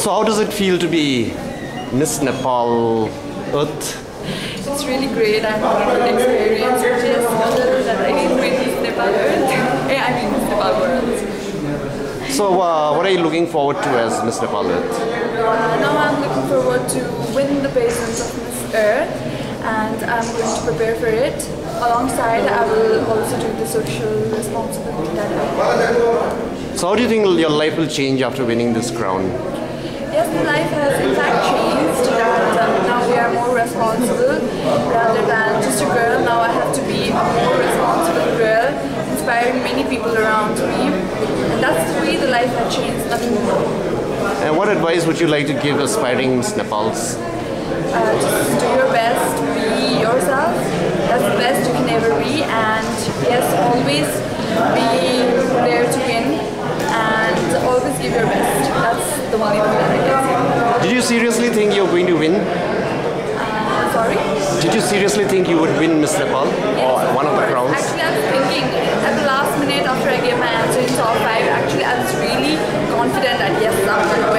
So, how does it feel to be Miss Nepal Earth? It's really great. I'm having a good experience. Just other that I didn't win Miss Nepal Earth. I mean Miss Nepal World. So, uh, what are you looking forward to as Miss Nepal Earth? Uh, now I'm looking forward to win the pageant of Miss Earth and I'm going to prepare for it. Alongside, I will also do the social responsibility that I have. So, how do you think your life will change after winning this crown? Yes, my life has in fact changed that um, now we are more responsible rather than just a girl. Now I have to be a more responsible girl, inspiring many people around me. And that's the way the life has changed, nothing more. And what advice would you like to give aspiring Miss Nepals? Uh, just do your best, be yourself. That's the best you can ever be. And yes, always be there to win and always give your best the one in Did you seriously think you were going to win? Uh, sorry? Did you seriously think you would win Miss Nepal yes, or one of, of the crowns? Actually, I was thinking at the last minute after I gave my answer in top five. Actually, I was really confident that yes, I'm going to